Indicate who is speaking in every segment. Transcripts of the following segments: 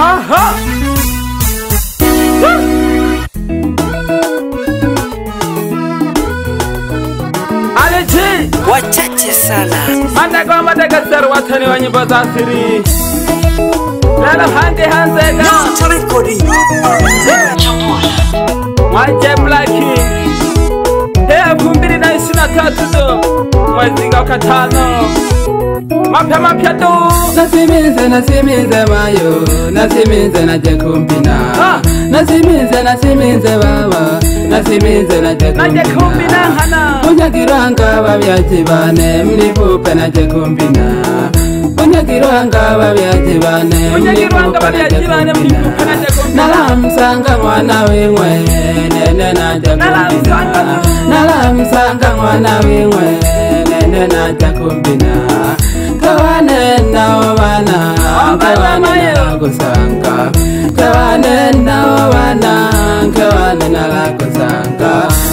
Speaker 1: Aha! mandaka mandaka tsari wa tani wa nyimbo dza siri tala hande hande ga tsari kodi maje blacki he a kumbiri na isina tatu do mwezinga ka tano mapya mapya tu
Speaker 2: nasimize nasimize mayo nasimize na jekumbina nasimize nasimize baba nasimize na jekumbina munyagiranga babyaji bane mlivupe na jekumbina munyagiranga babyaji nalamsanga mwana wimwe nene na jekumbina nalamsanga mwana wimwe nene na jekumbina nalakozanga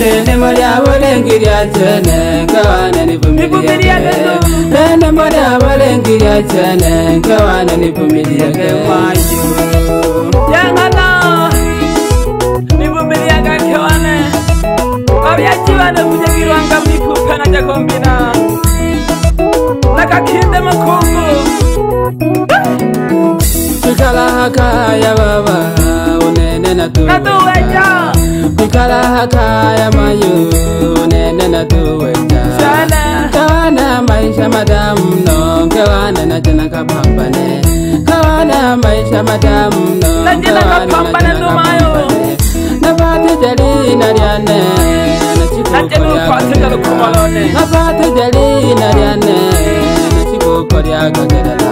Speaker 2: nene mariavolengiriacenengawananivumiliyakeenene mariavolengiriacenengawananivumiliyakewayu
Speaker 1: yangana nivumiliyakakewane avyaciwane vujagirwanga mikukana jakombina nakakinde
Speaker 2: makungu cikala hakaya vava Sala kaya mayu nene na duweta Sala kawana maisha madam no kawana na jana kapambane Kawana maisha madam no na jana kapambane no mayo Na pate jali na riane na chibu kwa Na pate jali na riane na chibu kwa riago jadala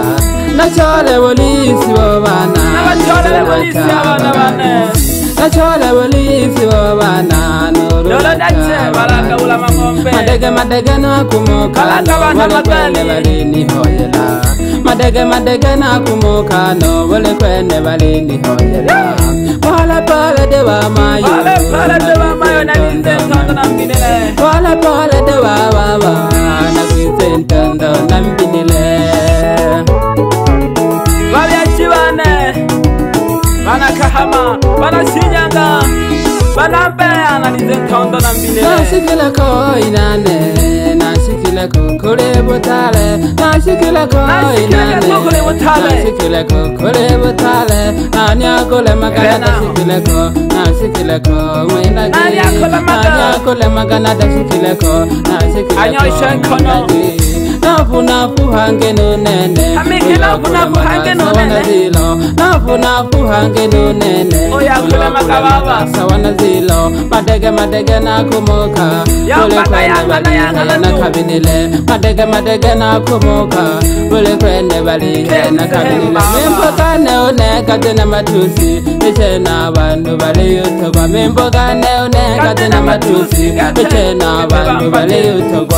Speaker 2: Na chole wolisi wovana Na chole wolisi wovana wane sachola bolisi bobananoromadege madege nakumukanoolekwene balinihoyela madege madege nakumukano bolekwene balinihoyela polepole debamayopolepole debababa nakwise ntondo nambinile Bana
Speaker 1: kahama barashinyaga banambeana nizenkondo na mbinenasikileko
Speaker 2: inane nasikileko kuri butale nasikileko inanesikileko kuri butale naniakule magana dasikileko nasikileko mwinaginaniakule magana dasikileko nasikileko mwinagi nafunafuhangenunenenafunafuhangenunenesawanazilo madege madege nakumuka ulekwenevalinenakabinile madege madege nakumuka ulekwene valinenakabinile mimbokane unekatena matusi icena vandu valiyutukwa mimbokane unekatena matusi icena vandu valiyutukwa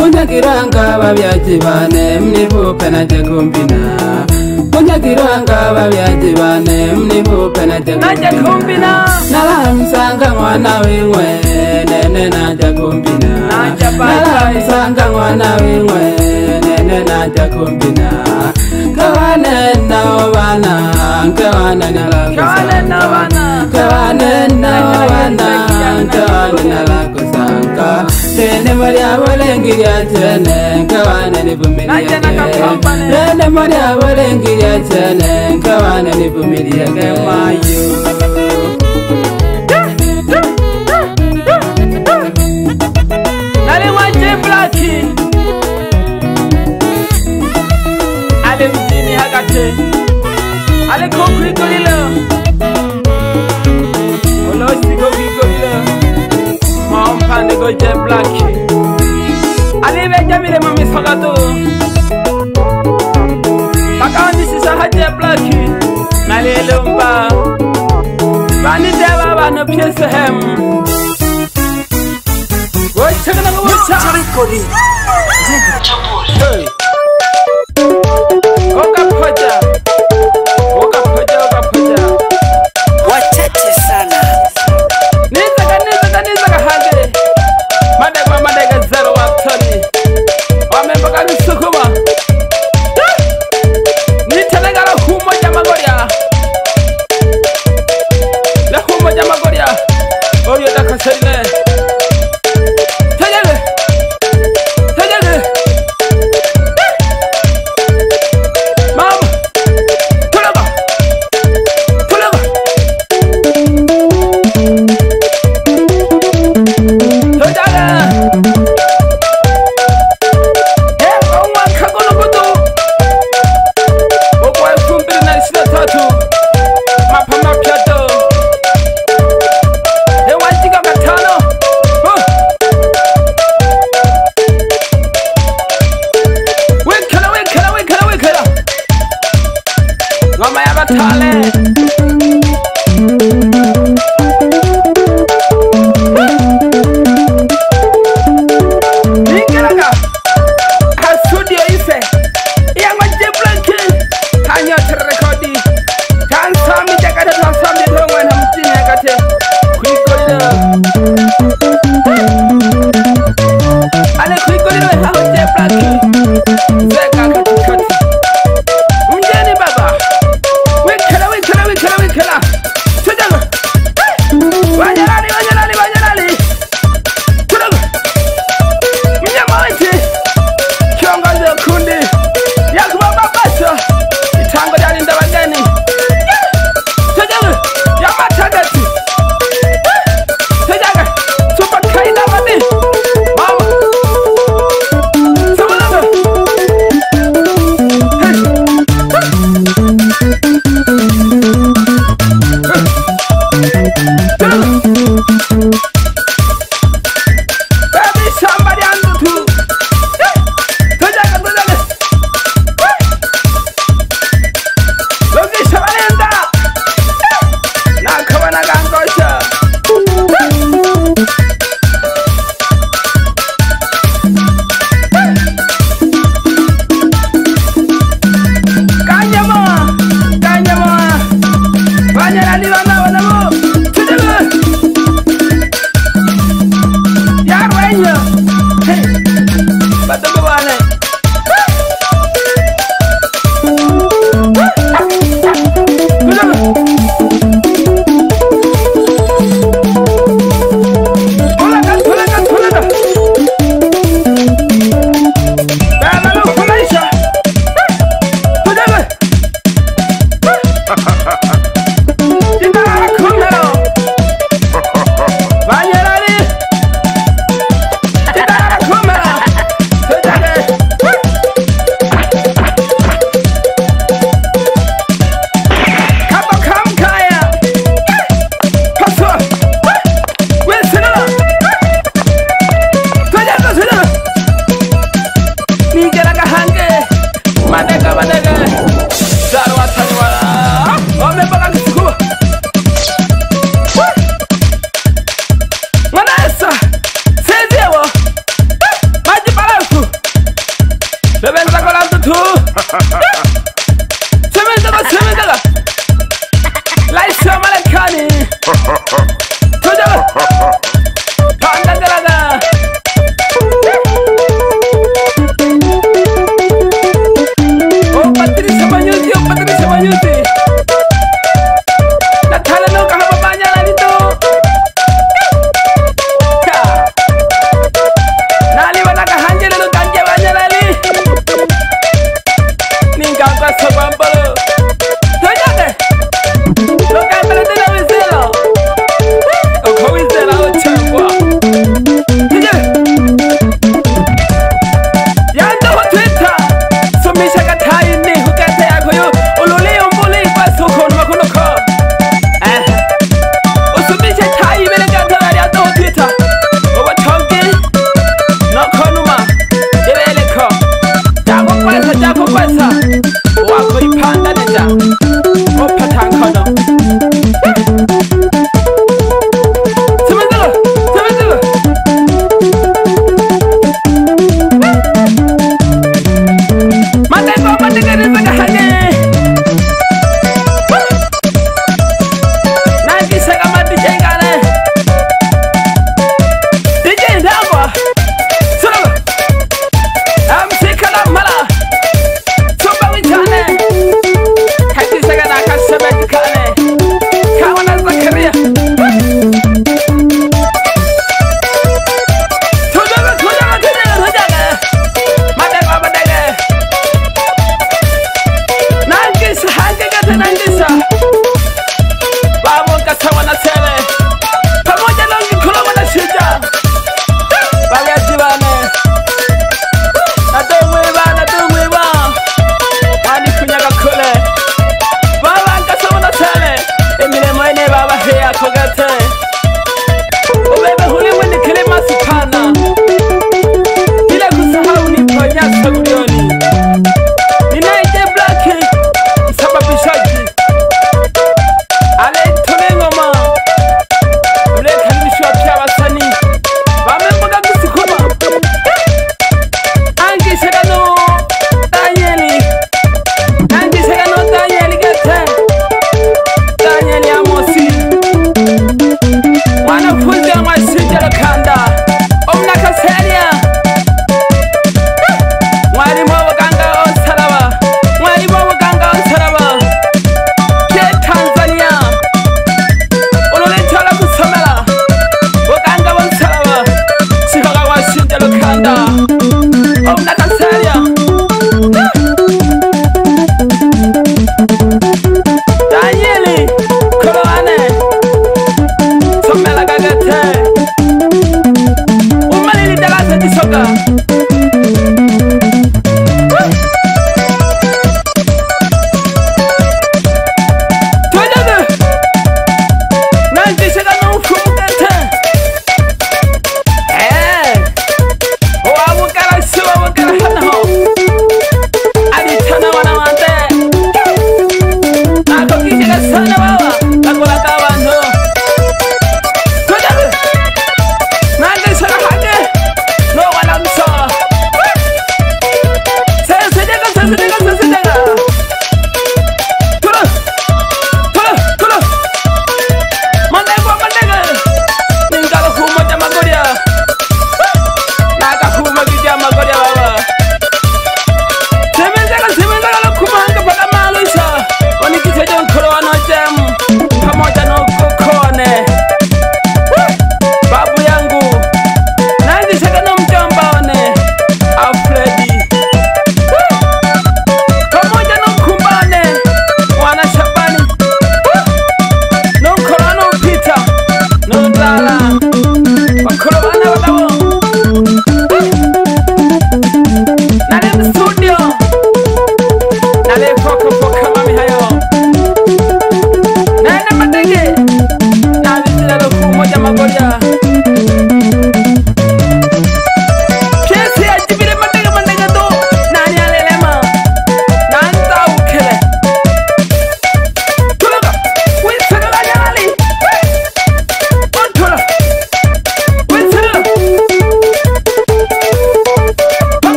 Speaker 2: kunyagiranga vavyajivane mnivupe na jekumbina kunyagiranga vavyajivane mnivupe na jekumbina nalamsanga mwana wimwe nene na jakumbina nalamsanga mwana wimwe nene na jakumbina kawane nao vana kawane nalakusa kawane nao vana kawane nalakusa nene mariya bolengi ya tene kawana ni bumiri ya kemayo.
Speaker 1: mani go jẹ black ale bɛ jẹmire ma mi sɔgɔ to kaka ni sisan ha jẹ black nale lomba bani tɛ ba ba no pie se hɛm o cɛkɛnɛ ko wosa ko ka kɔja.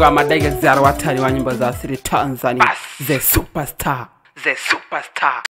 Speaker 2: wa madai gazara watani wa nyimbo za asili Tanzania, the superstar,
Speaker 1: the superstar.